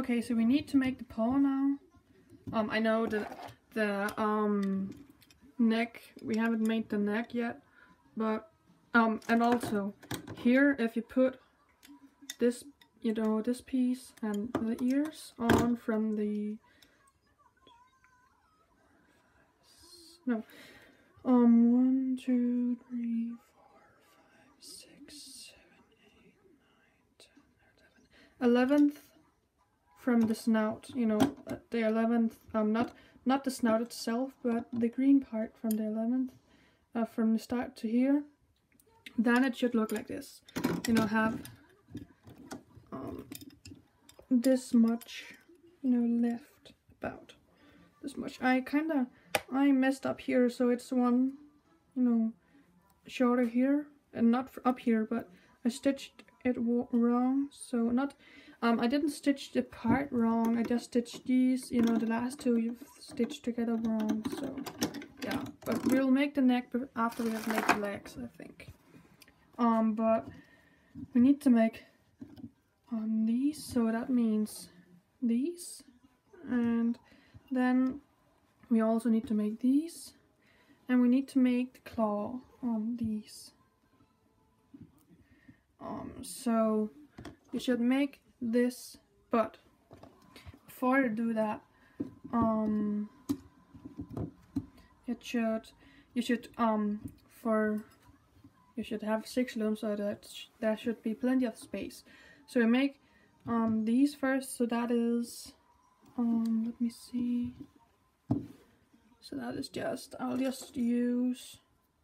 Okay, so we need to make the paw now. Um, I know the the um neck. We haven't made the neck yet, but um, and also here, if you put this, you know, this piece and the ears on from the no, um, one, two, three, four, five, six, seven, eight, nine, ten, eleven. Eleventh from the snout, you know, uh, the eleventh. Um, not not the snout itself, but the green part from the eleventh, uh, from the start to here. Then it should look like this. You know, have um, this much, you know, left about this much. I kind of I messed up here, so it's one, you know, shorter here and not up here, but I stitched it wrong. So not, um, I didn't stitch the part wrong. I just stitched these, you know, the last two you've stitched together wrong. So yeah, but we'll make the neck after we have made the legs, I think. Um, but we need to make on these, so that means these, and then we also need to make these, and we need to make the claw on these. Um, so you should make this, but before you do that, um, it should, you should, um, for you should have six looms so that there should be plenty of space. So we make um, these first, so that is, um, let me see, so that is just, I'll just use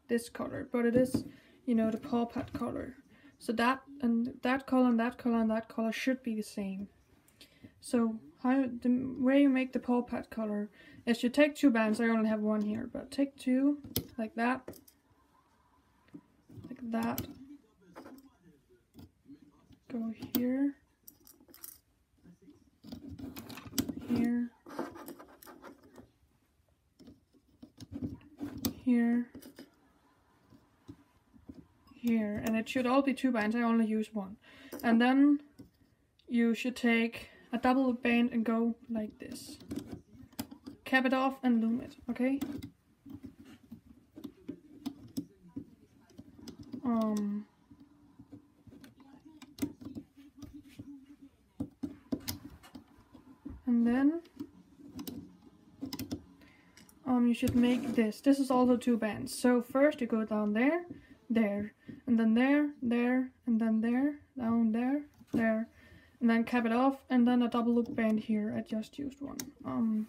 this color, but it is, you know, the paw pad color. So that and that color and that color and that color should be the same. So how the way you make the paw pad color is you take two bands, I only have one here, but take two, like that, like that. Go here. Here. Here. Here. And it should all be two bands, I only use one. And then you should take a double band and go like this. Cap it off and loom it, okay? Um, and then um, you should make this. This is also two bands. So first you go down there, there, and then there, there, and then there, down there, there, and then cap it off, and then a double loop band here. I just used one. Um,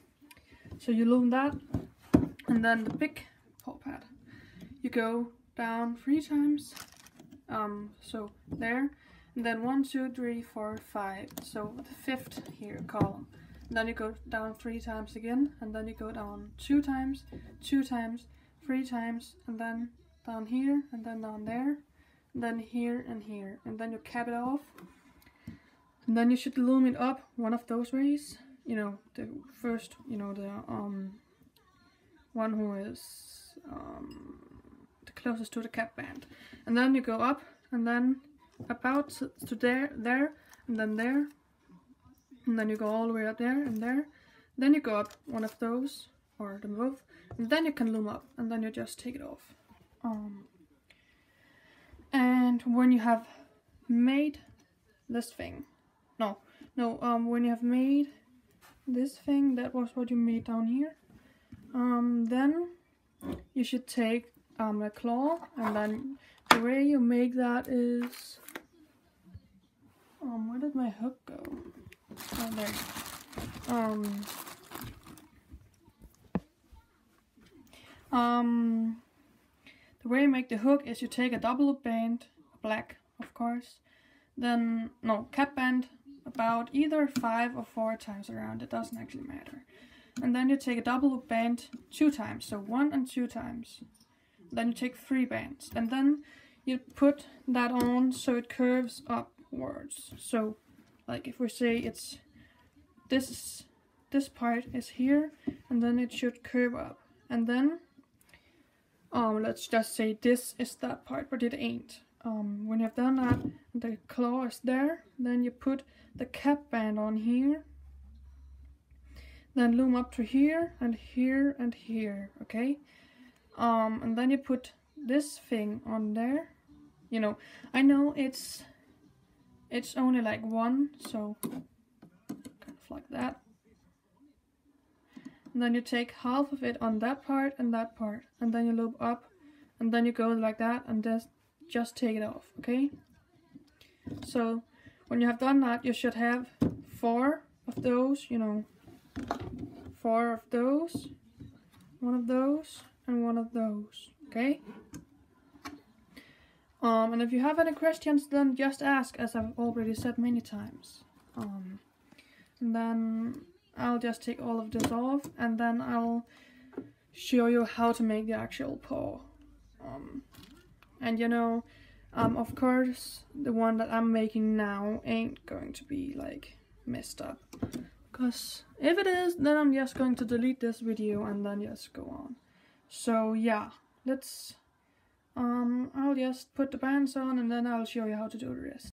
so you loom that, and then the big paw pad. You go down three times. Um, so there, and then one, two, three, four, five. So the fifth here column. And then you go down three times again, and then you go down two times, two times, three times, and then down here, and then down there, and then here and here, and then you cap it off. And then you should loom it up one of those ways. You know, the first, you know, the um one who is um the closest to the cap band. And then you go up and then about to there, there, and then there. And then you go all the way up there and there. Then you go up one of those, or them both. And then you can loom up and then you just take it off. Um, and when you have made this thing, no, no, um, when you have made this thing, that was what you made down here, um, then you should take um, a claw and then the way you make that is um where did my hook go? Oh there. Um um the way you make the hook is you take a double loop band black of course then no cap band about either five or four times around it doesn't actually matter. And then you take a double loop band two times so one and two times. Then you take three bands and then you put that on so it curves upwards. So like if we say it's this this part is here and then it should curve up. And then um let's just say this is that part but it ain't um when you've done that the claw is there then you put the cap band on here then loom up to here and here and here, okay? Um, and then you put this thing on there. You know, I know it's it's only like one, so kind of like that. And then you take half of it on that part and that part, and then you loop up, and then you go like that, and just just take it off, okay? So when you have done that, you should have four of those, you know, four of those, one of those, and one of those, okay? Um, and if you have any questions, then just ask, as I've already said many times. Um, and then I'll just take all of this off, and then I'll show you how to make the actual paw. Um, and you know, um, of course, the one that I'm making now ain't going to be like messed up. Because if it is, then I'm just going to delete this video and then just go on. So yeah, let's um, I'll just put the bands on and then I'll show you how to do the rest.